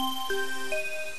Música